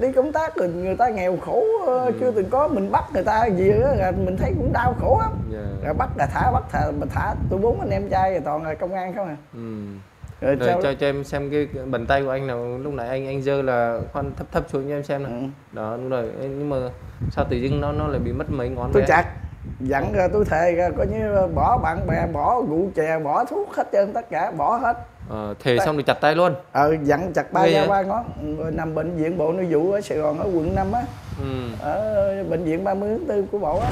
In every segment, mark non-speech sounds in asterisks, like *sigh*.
đi công tác rồi người ta nghèo khổ ừ. chưa từng có mình bắt người ta gì đó là mình thấy cũng đau khổ lắm yeah. rồi bắt là thả bắt thả mình thả tôi bốn anh em trai rồi toàn là công an không à ừ. rồi, rồi cho cho em xem cái bàn tay của anh nào lúc nãy anh anh dơ là khoan thấp thấp xuống cho em xem nào ừ. đó đúng rồi nhưng mà sao tự dưng nó nó lại bị mất mấy ngón tôi chặt dặn ra tôi thề ra coi như bỏ bạn bè bỏ rượu chè bỏ thuốc hết trơn tất cả bỏ hết ờ, thề xong rồi chặt tay luôn. Ờ dặn chặt ba da ba ngón. Nằm bệnh viện bộ nội vụ ở sài gòn ở quận 5 á. Ừ. ở bệnh viện 30 tháng 4 của bộ á.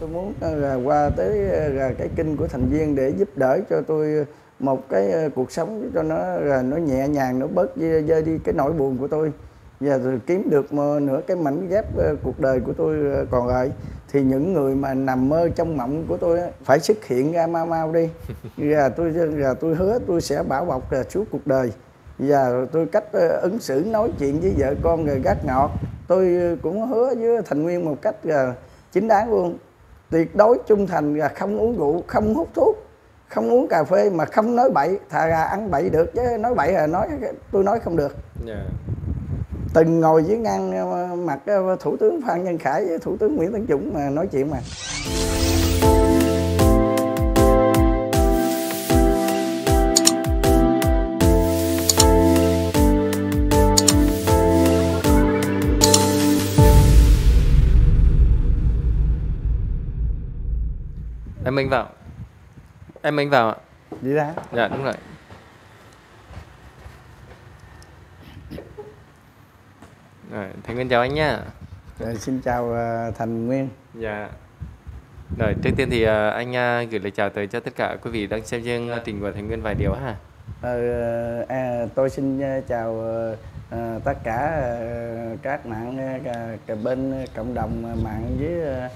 Tôi muốn là qua tới là cái kinh của thành viên để giúp đỡ cho tôi một cái cuộc sống cho nó là nó nhẹ nhàng nó bớt dơi đi cái nỗi buồn của tôi. Và rồi kiếm được nửa cái mảnh ghép ờ, cuộc đời của tôi ờ, còn lại thì những người mà nằm mơ trong mộng của tôi phải xuất hiện ra mau mau đi. *laughs* Và tôi và tôi hứa tôi sẽ bảo bọc là suốt cuộc đời. Và tôi cách ờ, ứng xử nói chuyện với vợ con rồi gác ngọt. Tôi cũng hứa với thành nguyên một cách là chính đáng luôn. Tuyệt đối trung thành và không uống rượu không hút thuốc không uống cà phê mà không nói bậy. Thà ra ăn bậy được chứ nói bậy là nói tôi nói không được. Yeah. Từng ngồi với ngang ờ, mặt ờ, thủ tướng phan nhân khải với thủ tướng nguyễn tấn dũng mà nói chuyện mà. Em minh vào. Em minh vào ạ. Đi ra. Dạ đúng rồi Rồi, Thành Nguyên chào anh nhá. Rồi, xin chào uh, Thành Nguyên. Dạ. Rồi, trước tiên thì uh, anh uh, gửi lời chào tới cho tất cả quý vị đang xem chương trình của Thành Nguyên vài điều ha. Ờ, à, tôi xin chào uh, tất cả uh, các mạng uh, bên cộng đồng mạng với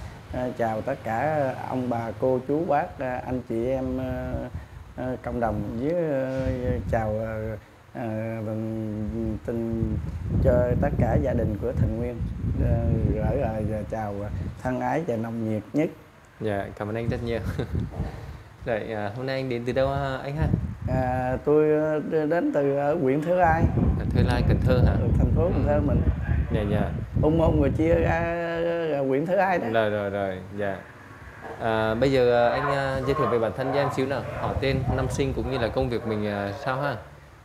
uh, chào tất cả ông bà cô chú bác anh chị em uh, cộng đồng với uh, chào uh, à, vâng, tình cho tất cả gia đình của Thành Nguyên à, gửi lời chào thân ái và nồng nhiệt nhất. Dạ, cảm ơn anh rất nhiều. *laughs* Rồi, à, hôm nay anh đến từ đâu anh ha? À, tôi đến từ ở huyện Thới Lai. À, Thới Lai, Cần Thơ hả? Thành phố Cần Thơ ừ. mình. Dạ, dạ. Ung môn người chia ra huyện Thới Lai đó. Rồi, rồi, rồi, dạ. À, bây giờ anh giới thiệu về bản thân cho em xíu nào, hỏi tên, năm sinh cũng như là công việc mình sao ha?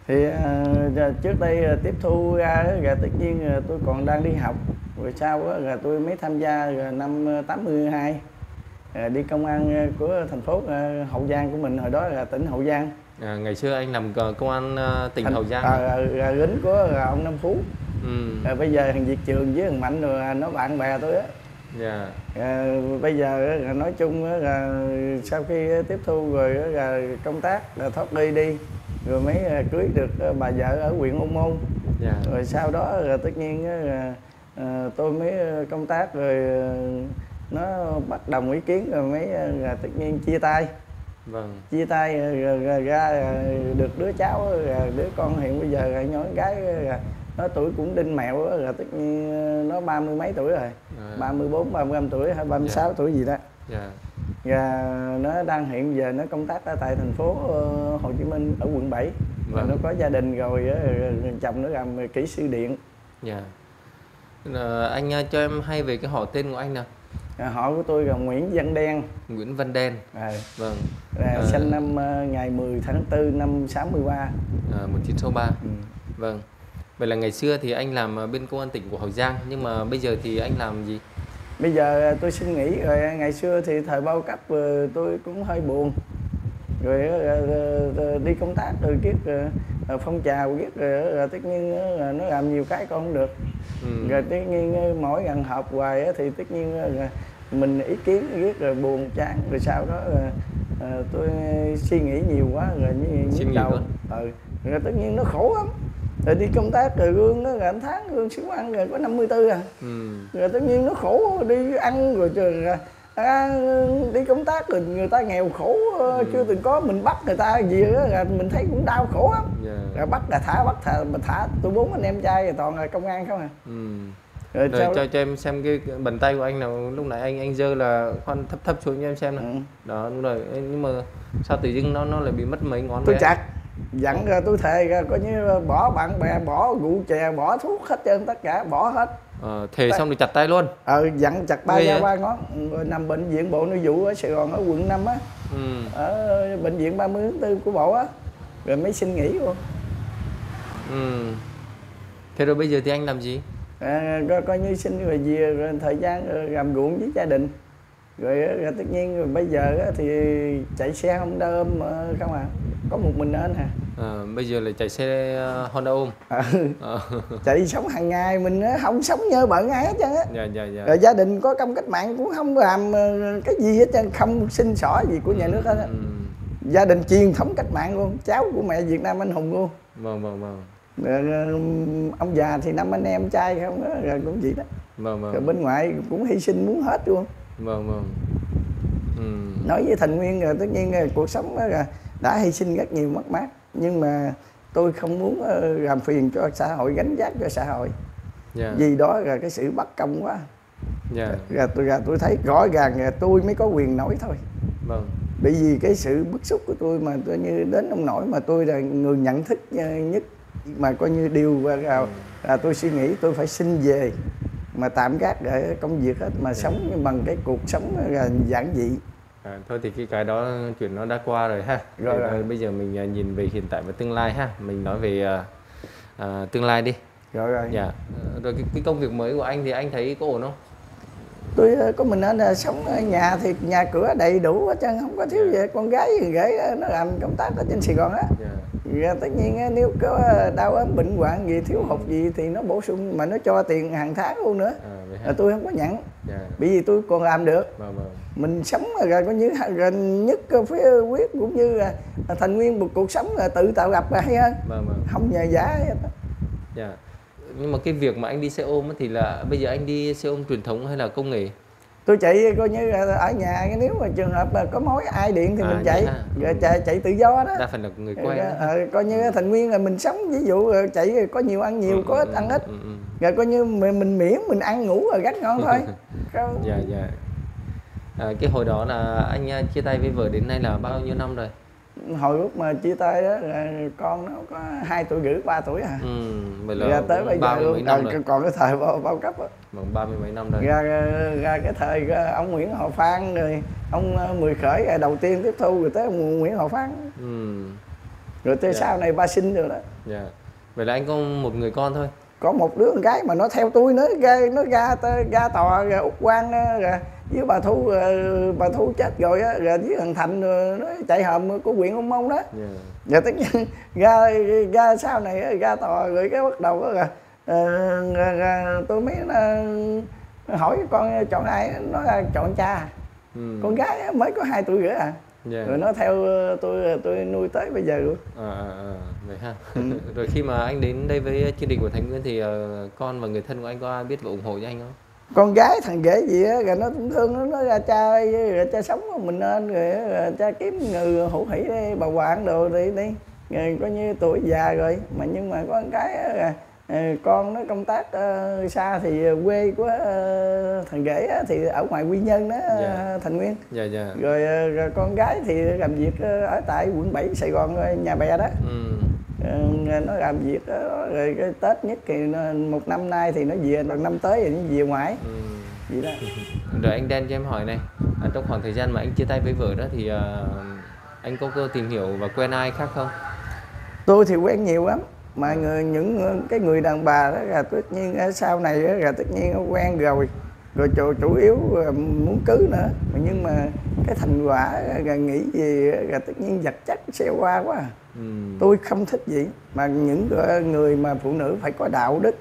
Thì uh, trước đây uh, tiếp thu ra rồi tất nhiên uh, tôi còn đang đi học. Rồi sau đó, rồi tôi mới tham gia rồi năm 82 uh, đi công an của thành phố uh, Hậu Giang của mình. Hồi đó là tỉnh Hậu Giang. À, ngày xưa anh làm công an uh, tỉnh thành, Hậu Giang à, à, lính của uh, ông Nam Phú. Ừ. à, bây giờ thằng Việt Trường với thằng Mạnh rồi nó bạn bè tôi á. Yeah. à, bây giờ nói chung là sau khi tiếp thu rồi là công tác là thoát đi đi rồi mới à, cưới được à, bà vợ ở huyện Ung Môn dạ. rồi sau đó rồi tất nhiên là à, tôi mới công tác rồi nó bắt đồng ý kiến rồi mới là tất nhiên chia tay vâng. chia tay rồi, rồi ra được đứa cháu rồi đứa con hiện bây giờ là nhỏ gái rồi, nó tuổi cũng đinh mẹo rồi tất nhiên nó ba mươi mấy tuổi rồi ba mươi bốn ba mươi lăm tuổi hay ba mươi sáu dạ. tuổi gì đó dạ và nó đang hiện giờ nó công tác ở tại thành phố ờ, Hồ Chí Minh ở quận 7 vâng. nó có gia đình rồi chồng nó làm kỹ sư điện. Dạ. Yeah. anh ờ, cho em hay về cái họ tên của anh nào? À, họ của tôi là Nguyễn Văn Đen. Nguyễn Văn Đen. À, vâng. Là à, sinh năm ngày 10 tháng 4 năm 63 à, 1963 ừ. vâng. Vậy là ngày xưa thì anh làm bên công an tỉnh của Hậu Giang nhưng mà bây giờ thì anh làm gì bây giờ tôi xin nghỉ rồi ngày xưa thì thời bao cấp ờ, tôi cũng hơi buồn. Rồi ờ, ờ, đi công tác rồi kiếp phong trào kiếp rồi tất nhiên nó làm nhiều cái con không được. Ừ. rồi tất nhiên mỗi lần họp hoài thì tất nhiên mình ý kiến viết rồi buồn chán. Rồi sau đó tôi suy nghĩ nhiều quá rồi như đầu. ừ. rồi tất nhiên nó khổ lắm rồi đi công tác rồi lương nó là tháng lương xíu ăn rồi có 54 à ừ. rồi tất nhiên nó khổ đi ăn rồi trời à, đi công tác rồi người ta nghèo khổ ừ. chưa từng có mình bắt người ta gì đó là mình thấy cũng đau khổ lắm yeah. Dạ. rồi bắt là thả bắt thả mình thả tôi bốn anh em trai rồi toàn là công an không à ừ. rồi, rồi cho cho em xem cái bàn tay của anh nào lúc nãy anh anh dơ là khoan thấp thấp xuống cho em xem nào ừ. đó đúng rồi nhưng mà sao tự dưng nó nó lại bị mất mấy ngón tôi chặt dặn ra tôi thề ra coi như bỏ bạn bè bỏ rượu chè bỏ thuốc hết trơn tất cả bỏ hết. Ờ, thề xong thì chặt tay luôn. Ờ dặn chặt ba da ba ngón. Rồi nằm bệnh viện bộ nội vụ ở sài gòn ở quận 5 á. Ừ. ở bệnh viện 30 tháng 4 của bộ á. Rồi mới xin nghỉ luôn ừ. thế rồi bây giờ thì anh làm gì? À, coi, coi như xin rồi về rồi thời gian rồi làm ruộng với gia đình. Rồi, rồi tất nhiên rồi bây giờ thì chạy xe không ôm không à có một mình anh hả à, bây giờ là chạy xe uh, Honda ôm à, à. chạy sống hàng ngày mình không sống nhớ bận ai hết trơn á dạ, dạ, dạ. rồi gia đình có công cách mạng cũng không làm cái gì hết trơn không xin xỏ gì của nhà nước hết á ừ. gia đình truyền thống cách mạng luôn cháu của mẹ Việt Nam anh hùng luôn vâng vâng vâng ông già thì năm anh em trai không đó, rồi cũng vậy đó vâng, vâng. rồi bên ngoài cũng hy sinh muốn hết luôn vâng vâng ừ. nói với thành nguyên rồi tất nhiên cuộc sống là đã hy sinh rất nhiều mất mát nhưng mà tôi không muốn ờ, làm phiền cho xã hội gánh vác cho xã hội yeah. Dạ. vì đó là cái sự bất công quá yeah. Dạ. tôi, rồi tôi thấy rõ ràng là tôi mới có quyền nói thôi vâng. bởi vì cái sự bức xúc của tôi mà tôi như đến ông nổi mà tôi là người nhận thức ờ, nhất mà coi như điều vào ừ. là tôi suy nghĩ tôi phải xin về mà tạm gác để công việc hết mà. Dạ. sống bằng cái cuộc sống là giản dị À, thôi thì cái cái đó chuyện nó đã qua rồi ha. Rồi, rồi. bây giờ mình à, nhìn về hiện tại và tương lai ha. Mình nói về uh, uh, tương lai đi. Rồi rồi. Dạ. Rồi cái, cái công việc mới của anh thì anh thấy có ổn không? tôi có mình anh sống ở nhà thì nhà cửa đầy đủ hết trơn không có thiếu gì con gái thì gửi nó làm công tác ở trên sài gòn á yeah. Dạ. tất nhiên nếu có đau ốm bệnh hoạn gì thiếu hụt gì thì nó bổ sung mà nó cho tiền hàng tháng luôn nữa à, tôi không có nhận. Dạ. bởi vì tôi còn làm được vâng, vâng. mình sống rồi có như gần nhất phía quyết cũng như là thành nguyên một cuộc sống là tự tạo gặp là hay hơn vâng, vâng. không nhờ giá hết dạ nhưng mà cái việc mà anh đi xe ôm thì là bây giờ anh đi xe ôm truyền thống hay là công nghệ tôi chạy coi như ở nhà nếu mà trường hợp mà có mối ai điện thì à, mình chạy rồi chạy chạy tự do đó. Đa phần là người quen à, coi như thành nguyên là mình sống ví dụ chạy có nhiều ăn nhiều ừ, có ít ừ, ăn ít. ừ, ừ. rồi coi như mình, mình miễn mình ăn ngủ rồi gắt ngon thôi. *laughs* Dạ dạ. À, cái hồi đó là anh à, chia tay với vợ đến nay là bao nhiêu năm rồi hồi lúc mà chia tay đó là con nó có hai tuổi rưỡi ba tuổi à ừ, là ra tới bây giờ luôn à, còn cái thời bao, bao cấp á ba mươi mấy năm rồi ra, ra cái thời ông Nguyễn Hậu Phan rồi ông ờ, Mười Khởi đầu tiên tiếp thu rồi tới ông Nguyễn Hậu Phan ừ. rồi tới yeah. Dạ. sau này ba sinh rồi đó yeah. Dạ. vậy là anh có một người con thôi có một đứa con gái mà nó theo tôi nữa ra nó ra ra tòa ra úc quan rồi với bà thu ờ, bà thu chết rồi á rồi với thằng thành nó chạy hòm của huyện ông mông đó yeah. rồi tất nhiên ra ra sau này ra tòa rồi cái bắt đầu rồi uh, tôi mới hỏi con chọn ai nó chọn cha ừ. con gái mới có hai tuổi rưỡi à yeah. rồi nó theo tôi tôi nuôi tới bây giờ luôn à, à, à vậy ha ừ. *laughs* rồi khi mà anh đến đây với chương trình của thành nguyên thì uh, con và người thân của anh có ai biết và ủng hộ cho anh không con gái thằng ghẻ gì á rồi nó cũng thương nó nói ra cha ơi rồi cha sống của mình nên rồi, rồi cha kiếm người hữu hỷ đi bà hoàng đồ đi đi rồi coi như tuổi già rồi mà nhưng mà có con cái rồi, ờ, con nó công tác uh, xa thì quê của uh, thằng ghẻ thì ở ngoài quy nhơn đó yeah. Dạ. thành nguyên yeah, dạ, yeah. Dạ. Rồi, rồi con gái thì làm việc ở tại quận 7 sài gòn nhà bè đó ừ nó làm việc đó rồi cái tết nhất thì nó, một năm nay thì nó về lần năm tới thì nó về ngoài ừ. vậy đó. *laughs* Rồi anh đen cho em hỏi này à, trong khoảng thời gian mà anh chia tay với vợ đó thì uh, anh có cơ tìm hiểu và quen ai khác không? Tôi thì quen nhiều lắm mà người, những cái người đàn bà đó là tất nhiên sau này đó, là tất nhiên nó quen rồi rồi chủ, chủ yếu muốn cưới nữa nhưng mà cái thành quả là nghĩ gì là tất nhiên vật chất xe qua quá à. ừ. tôi không thích gì mà những người mà phụ nữ phải có đạo đức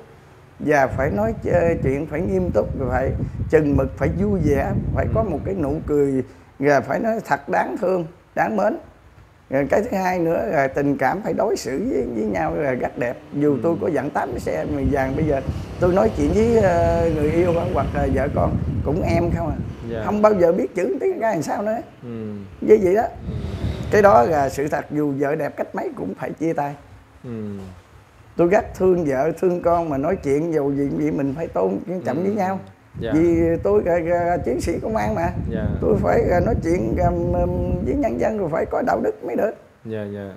và phải nói chuyện phải nghiêm túc phải chừng mực phải vui vẻ phải có một cái nụ cười và phải nói thật đáng thương đáng mến rồi cái thứ hai nữa là tình cảm phải đối xử với, với nhau là rất đẹp dù ừ. tôi có dặn tám cái xe mười vàng bây giờ tôi nói chuyện với ờ, người yêu hoặc là vợ con cũng em không à yeah. Dạ. không bao giờ biết chữ tiếng cái làm sao nữa ừ. với vậy đó ừ. cái đó là sự thật dù vợ đẹp cách mấy cũng phải chia tay ừ. tôi rất thương vợ thương con mà nói chuyện dù gì vậy mình phải tôn trọng ừ. với nhau yeah. Dạ. vì tôi là, là chiến sĩ công an mà yeah. Dạ. tôi phải nói chuyện với nhân dân rồi phải có đạo đức mới được yeah, yeah.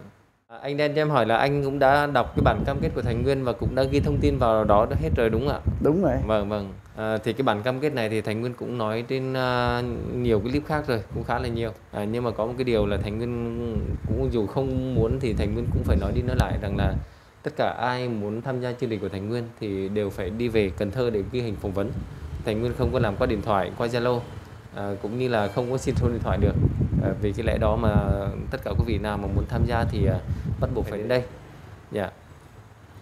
À, anh đen cho em hỏi là anh cũng đã đọc cái bản cam kết của Thành Nguyên và cũng đã ghi thông tin vào đó hết rồi đúng không ạ? Đúng rồi. Vâng vâng. À, thì cái bản cam kết này thì Thành Nguyên cũng nói trên uh, nhiều cái clip khác rồi, cũng khá là nhiều. À, nhưng mà có một cái điều là Thành Nguyên cũng dù không muốn thì Thành Nguyên cũng phải nói đi nói lại rằng là tất cả ai muốn tham gia chương trình của Thành Nguyên thì đều phải đi về Cần Thơ để ghi hình phỏng vấn. Thành Nguyên không có làm qua điện thoại, qua Zalo à, cũng như là không có xin số điện thoại được à, vì cái lẽ đó mà tất cả quý vị nào mà muốn tham gia thì à, bắt buộc phải đến đây dạ yeah.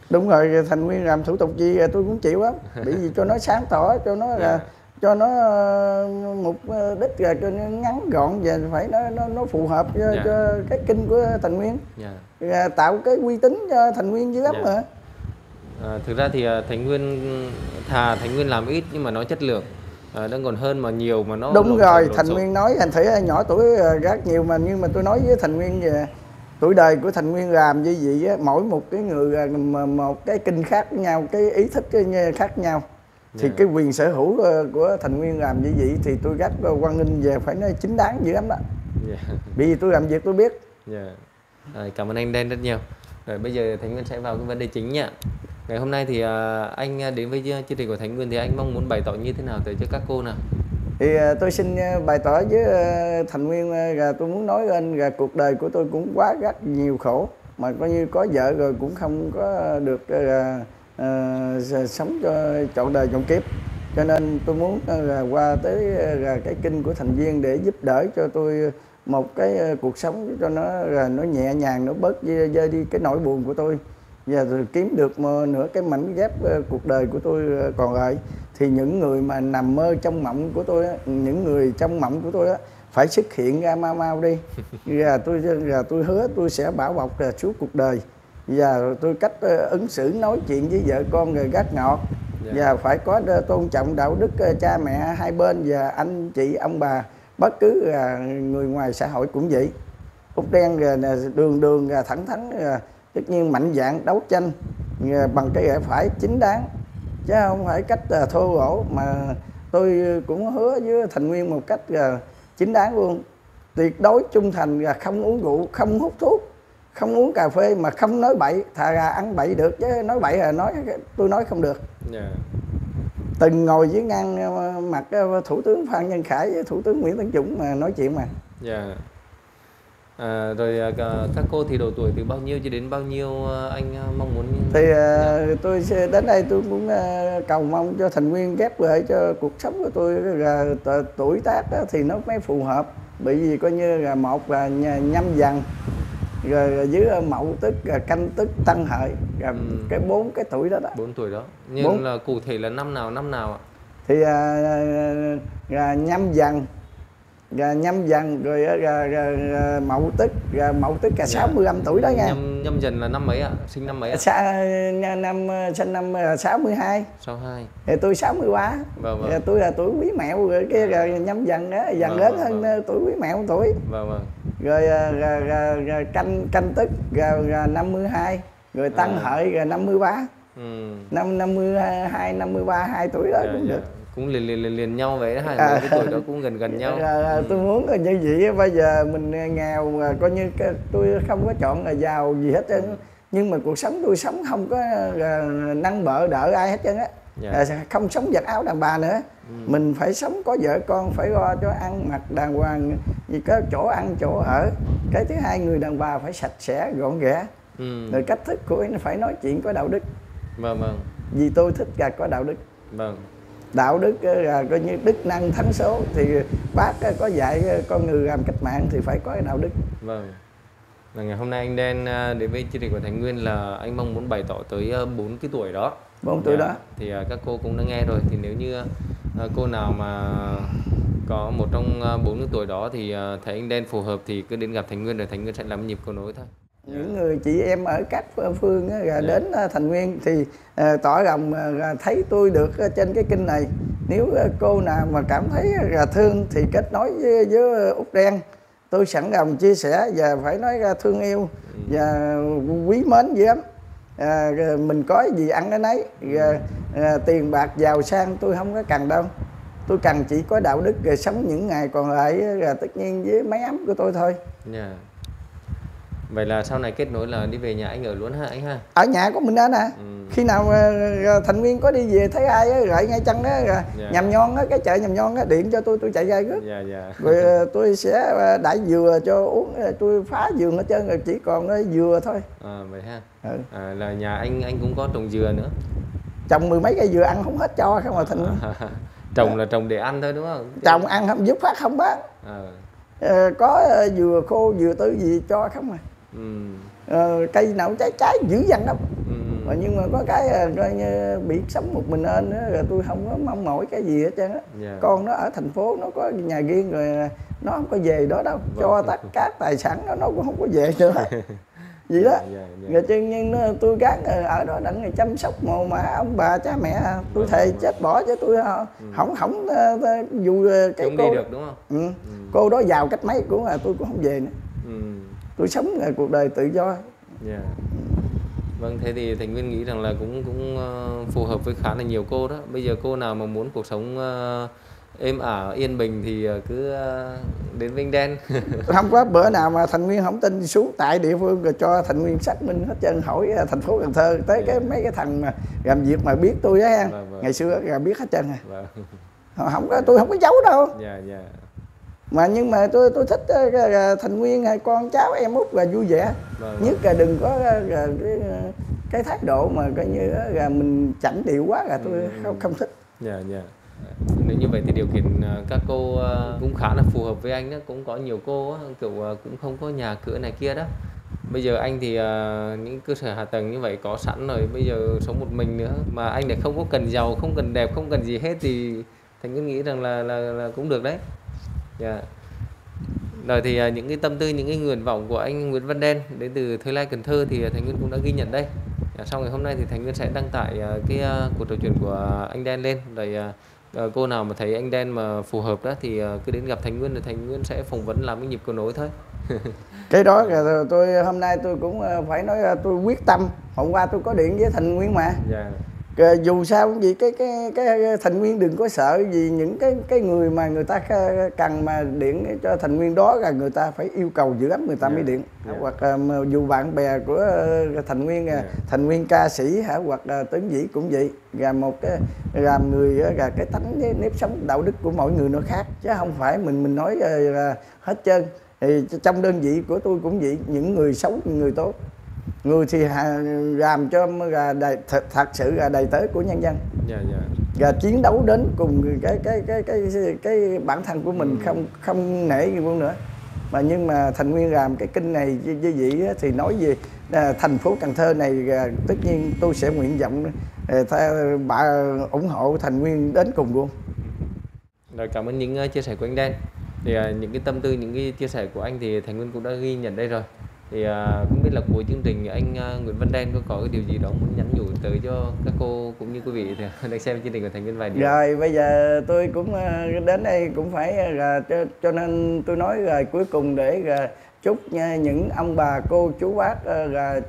đúng rồi thành nguyên làm thủ tục gì tôi cũng chịu lắm bởi vì cho nó sáng tỏ cho nó yeah. là dạ. cho nó ờ, mục ờ, đích là cho nó ngắn gọn và phải nó nó, nó phù hợp cho, yeah. Dạ. cho cái kinh của thành nguyên yeah. tạo cái uy tín cho thành nguyên dữ lắm yeah. mà à, thực ra thì thành nguyên thà thành nguyên làm ít nhưng mà nó chất lượng à, nó còn hơn mà nhiều mà nó đúng rồi thành nguyên nói thành thủy nhỏ tuổi ờ, gác nhiều mà nhưng mà tôi nói với thành nguyên về tuổi đời của thành nguyên làm như vậy á, mỗi một cái người ờ, một cái kinh khác nhau cái ý thức khác nhau thì yeah. Dạ. cái quyền sở hữu của thành nguyên làm như vậy thì tôi rất quan nghênh về phải nói chính đáng dữ lắm đó yeah. Dạ. *laughs* vì tôi làm việc tôi biết yeah. Dạ. à, cảm ơn anh đen rất nhiều rồi bây giờ thành nguyên sẽ vào cái vấn đề chính nha ngày hôm nay thì à, anh đến với à, chương trình của Thánh Nguyên thì anh mong muốn bày tỏ như thế nào tới cho các cô nào? Thì à, tôi xin bày tỏ với Thành Nguyên là tôi muốn nói lên là cuộc đời của tôi cũng quá rất nhiều khổ. Mà coi như có vợ rồi cũng không có được là uh, sống cho trọn đời trọn kiếp. Cho nên tôi muốn là qua tới là cái kinh của thành viên để giúp đỡ cho tôi một cái cuộc sống cho nó là nó nhẹ nhàng nó bớt dơi đi cái nỗi buồn của tôi và rồi kiếm được nửa cái mảnh ghép ờ, cuộc đời của tôi ờ, còn lại. Thì những người mà nằm mơ trong mộng của tôi những người trong mộng của tôi phải xuất hiện ra mau mau đi. Và *laughs* tôi và tôi hứa tôi sẽ bảo bọc là suốt cuộc đời. Và tôi cách ờ, ứng xử nói chuyện với vợ con người gác ngọt. Yeah. Dạ. và phải có tôn trọng đạo đức cha mẹ hai bên và anh chị ông bà. Bất cứ người ngoài xã hội cũng vậy. Út đen đường đường thẳng thắn tất nhiên mạnh dạng đấu tranh bằng cái lẽ phải chính đáng chứ không phải cách uh, thô lỗ mà tôi cũng hứa với thành nguyên một cách uh, chính đáng luôn tuyệt đối trung thành là không uống rượu không hút thuốc không uống cà phê mà không nói bậy thà ra ăn bậy được chứ nói bậy là nói tôi nói không được yeah. Dạ. từng ngồi với ngang ờ, mặt thủ tướng phan nhân khải với thủ tướng nguyễn tấn dũng mà nói chuyện mà yeah. À, rồi à, các cô thì độ tuổi từ bao nhiêu cho đến bao nhiêu à, anh à, mong muốn thì à, tôi đến đây tôi cũng à, cầu mong cho thành nguyên ghép lại cho cuộc sống của tôi là tuổi tác thì nó mới phù hợp. Bởi vì coi như là một là nhâm dần rồi dưới mậu tức canh tức tăng hợi ừ. cái bốn cái tuổi đó đó. Bốn tuổi đó. Nhưng bốn. là cụ thể là năm nào năm nào ạ? Thì à, à, nhâm dần rồi nhâm dần rồi, rồi, rồi, rồi mậu tức rồi mậu tức dạ. 65 tuổi đó nha nhâm, nhâm dần là năm mấy ạ sinh năm mấy ạ Sa, năm sinh năm 62 62 thì tôi 63 vâng, vâng. tôi là tuổi quý mẹo rồi cái rồi nhâm dần đó dần vâng, lớn vâng, hơn vâng. tuổi quý mẹo tuổi vâng, vâng. Rồi, rồi, rồi, rồi canh canh tức rồi, rồi 52 rồi tăng à. hợi rồi 53 ừ. năm 52 53 2 tuổi đó dạ, cũng dạ. được cũng liền liền liền, liền nhau vậy hai à, cái tuổi đó cũng gần gần *laughs* nhau. À, à, tôi muốn là như vậy bây giờ mình nghèo mà coi như cái, tôi không có chọn là giàu gì hết trơn nhưng mà cuộc sống tôi sống không có à, năng bợ đỡ ai hết trơn á. Yeah. Dạ. à, không sống giặt áo đàn bà nữa. Ừ. mình phải sống có vợ con phải lo cho ăn mặc đàng hoàng vì có chỗ ăn chỗ ở. Cái thứ hai người đàn bà phải sạch sẽ gọn ghẽ. Ừ. rồi cách thức của anh phải nói chuyện có đạo đức. Vâng vâng. Vì tôi thích là có đạo đức. Vâng đạo đức là coi như đức năng thắng số. Thì bác có dạy con người làm cách mạng thì phải có cái đạo đức. Vâng. Là ngày hôm nay anh đen đến với chương trình của Thành Nguyên là anh mong muốn bày tỏ tới bốn cái tuổi đó. Bốn tuổi dạ. đó. Thì các cô cũng đã nghe rồi. Thì nếu như cô nào mà có một trong bốn cái tuổi đó thì thấy anh đen phù hợp thì cứ đến gặp Thành Nguyên rồi Thành Nguyên sẽ làm nhịp cầu nối thôi những người chị em ở các phương á, dạ. đến à, thành nguyên thì à, tỏ lòng à, thấy tôi được trên cái kinh này. Nếu cô nào mà cảm thấy là thương thì kết nối với, với út đen. Tôi sẵn lòng chia sẻ và phải nói ra thương yêu và quý mến dữ lắm. À, mình có gì ăn cái nấy à, à, tiền bạc giàu sang tôi không có cần đâu. Tôi cần chỉ có đạo đức rồi sống những ngày còn lại là tất nhiên với máy ấm của tôi thôi. Yeah. Dạ. vậy là sau này kết nối là đi về nhà anh ở luôn ha anh ha ở nhà của mình anh à ừ. khi nào uh, thành viên có đi về thấy ai á gọi ngay chân đó yeah. Dạ. nhầm nhon á cái chợ nhầm nhon á điện cho tôi tôi chạy ra rước yeah, yeah. rồi uh, *laughs* tôi sẽ đãi dừa cho uống tôi phá vườn hết trơn rồi chỉ còn nó dừa thôi à vậy ha ừ. à, là nhà anh anh cũng có trồng dừa nữa trồng mười mấy cây dừa ăn không hết cho không mà thành *laughs* trồng là trồng để ăn thôi đúng không trồng ăn không dứt phát không bán à. ờ, có dừa khô dừa tươi gì cho không à ừ. ờ, cây nào trái trái dữ dằn lắm ừ. mà nhưng mà có cái ờ, coi như bị sống một mình nên rồi tôi không có mong mỏi cái gì hết trơn á yeah. Dạ. con nó ở thành phố nó có nhà riêng rồi nó không có về đó đâu vâng. cho tất cả tài sản nó nó cũng không có về nữa *laughs* *laughs* gì đó yeah, yeah, yeah. rồi nó, tôi gắn ở đó đặng chăm sóc mồ mả ông bà cha mẹ tôi vâng, thề vâng, chết bỏ chứ tôi ờ, ừ. không không uh, dù cái Chúng cô đi được đúng không ừ. Ừ. cô đó giàu cách mấy cũng là tôi cũng không về nữa ừ. Tôi sống cuộc đời tự do yeah. Vâng, thế thì Thành Nguyên nghĩ rằng là cũng cũng uh, phù hợp với khá là nhiều cô đó. Bây giờ cô nào mà muốn cuộc sống uh, êm ả yên bình thì ờ, cứ ờ, đến Vinh Đen *laughs* không có bữa nào mà thành nguyên không tin xuống tại địa phương rồi cho thành nguyên xác minh hết trơn hỏi ờ, thành phố Cần Thơ tới yeah. cái dạ. mấy cái thằng mà làm việc mà biết tôi á vâng, vâng. ngày xưa là biết hết trơn à vâng. không có tôi không có giấu đâu yeah, dạ, yeah. Dạ. mà nhưng mà tôi tôi thích thành nguyên hay con cháu em út là vui vẻ. Vâng, nhất là đừng có cái, cái thái độ mà coi như là mình chảnh điệu quá là tôi ừ, không không thích. Yeah, yeah nếu như vậy thì điều kiện các cô cũng khá là phù hợp với anh đó. Cũng có nhiều cô kiểu cũng không có nhà cửa này kia đó. Bây giờ anh thì những cơ sở hạ tầng như vậy có sẵn rồi bây giờ sống một mình nữa. Mà anh lại không có cần giàu không cần đẹp không cần gì hết thì thành cứ nghĩ rằng là là, là cũng được đấy yeah. Dạ. rồi thì những cái tâm tư những cái nguyện vọng của anh Nguyễn Văn Đen đến từ Thới Lai Cần Thơ thì Thành Nguyên cũng đã ghi nhận đây dạ, sau ngày hôm nay thì Thành Nguyên sẽ đăng tải cái cuộc trò chuyện của anh Đen lên rồi cô nào mà thấy anh đen mà phù hợp đó thì cứ đến gặp thành nguyên rồi thành nguyên sẽ phỏng vấn làm cái nhịp cầu nối thôi *laughs* cái đó là tôi hôm nay tôi cũng phải nói tôi quyết tâm hôm qua tôi có điện với thành nguyên mà yeah. Dạ dù sao cũng gì cái cái cái thành nguyên đừng có sợ gì những cái cái người mà người ta cần mà điện cho thành nguyên đó là người ta phải yêu cầu dữ lắm người ta yeah. mới điện yeah. hoặc uh, dù bạn bè của thành nguyên yeah. thành nguyên ca sĩ hả hoặc uh, tấn dĩ cũng vậy là một cái làm người là cái tánh cái nếp sống đạo đức của mỗi người nó khác chứ không phải mình mình nói là hết trơn thì trong đơn vị của tôi cũng vậy những người xấu người tốt người thì làm cho đầy, thật, thật sự là đầy tớ của nhân dân yeah, yeah. và chiến đấu đến cùng cái cái cái cái cái, cái bản thân của mình ừ. không không nể gì luôn nữa mà nhưng mà thành nguyên làm cái kinh này như vậy thì nói về à, thành phố Cần Thơ này à, tất nhiên tôi sẽ nguyện vọng à, bà ủng hộ thành nguyên đến cùng luôn rồi cảm ơn những chia sẻ của anh Đen thì những cái tâm tư những cái chia sẻ của anh thì thành nguyên cũng đã ghi nhận đây rồi thì à, không biết là cuối chương trình anh à, Nguyễn Văn Đen có có cái điều gì đó muốn nhắn nhủ tới cho các cô cũng như quý vị thì *laughs* đang xem chương trình của thành viên vài điều. Rồi bây giờ tôi cũng à, đến đây cũng phải à, là cho, cho nên tôi nói rồi cuối cùng để là chúc à, những ông bà cô chú bác là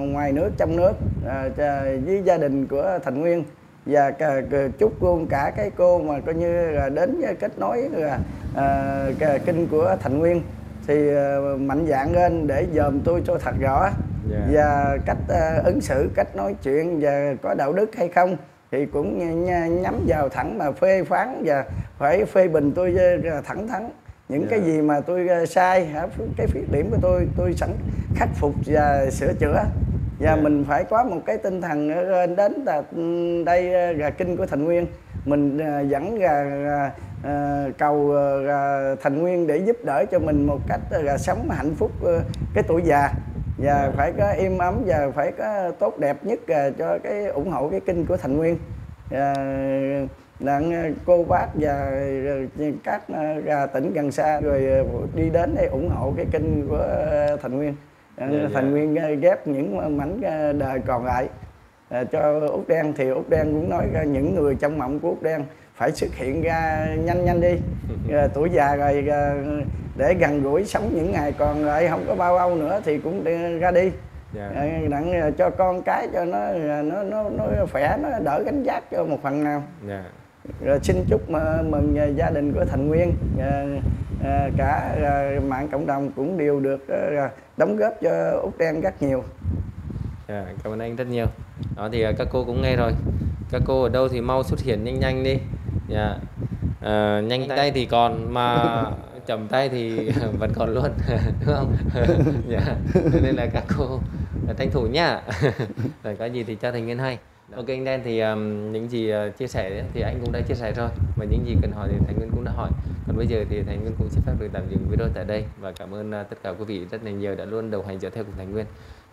ngoài nước trong nước với gia đình của thành nguyên. Và chúc luôn cả cái cô mà coi như là đến kết nối là uh, kinh của thành nguyên thì uh, mạnh dạng lên để dòm tôi cho thật rõ yeah. Dạ. và cách uh, ứng xử cách nói chuyện và có đạo đức hay không thì cũng nhắm vào thẳng mà phê phán và phải phê bình tôi uh, thẳng thắn những yeah. cái dạ. gì mà tôi sai cái khuyết điểm của tôi tôi sẵn khắc phục và sửa chữa và yeah. Dạ. mình phải có một cái tinh thần đến là ừ, đây là kinh của thành nguyên mình dẫn là Ờ, cầu uh, thành nguyên để giúp đỡ cho mình một cách uh, sống hạnh phúc cái tuổi già và yeah. phải có im ấm và phải có tốt đẹp nhất cho cái ủng hộ cái kinh của thành nguyên đặng cô bác và các tỉnh gần xa rồi đi đến đây ủng hộ cái kinh của thành nguyên yeah, dạ, thành yeah. nguyên ghép những mảnh đời còn lại cho út đen thì út đen cũng nói ra những người trong mộng của út đen phải xuất hiện ra nhanh nhanh đi *laughs* à, tuổi già rồi à, để gần gũi sống những ngày còn lại không có bao lâu nữa thì cũng ra đi yeah. Dạ. à, đặng à, cho con cái cho nó nó nó nó khỏe nó đỡ gánh vác cho một phần nào yeah. Dạ. rồi xin chúc mừng gia đình của thành nguyên cả mạng cộng đồng cũng đều được đóng góp cho út đen rất nhiều à, cảm ơn anh rất nhiều đó thì các cô cũng nghe rồi các cô ở đâu thì mau xuất hiện nhanh nhanh đi dạ. À, nhanh tay thì còn mà chậm tay thì *laughs* vẫn còn luôn *laughs* đúng không? *laughs* Dạ. Nên là các cô tranh thủ nhá. Rồi có gì thì cho thành nguyên hay. Ok anh đen thì um, những gì uh, chia sẻ thì anh cũng đã chia sẻ rồi. Và những gì cần hỏi thì thành nguyên cũng đã hỏi. Còn bây giờ thì thành nguyên cũng xin phép được tạm dừng video tại đây. Và cảm ơn uh, tất cả quý vị rất là nhiều đã luôn đồng hành trở theo cùng thành nguyên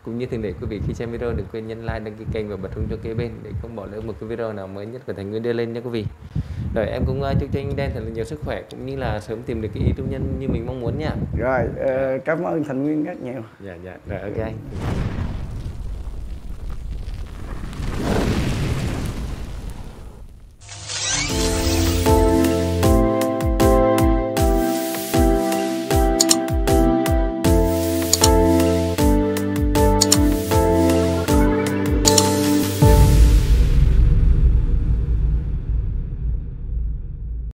cũng như thường lệ quý vị khi xem video đừng quên nhấn like đăng ký kênh và bật rung cho kế bên để không bỏ lỡ một cái video nào mới nhất của thành nguyên đưa lên nha quý vị rồi em cũng uh, chúc cho anh đen thật là nhiều sức khỏe cũng như là sớm tìm được cái ý trung nhân như mình mong muốn nha. Rồi uh, cảm ơn thành nguyên rất nhiều. Dạ dạ rồi ok. Anh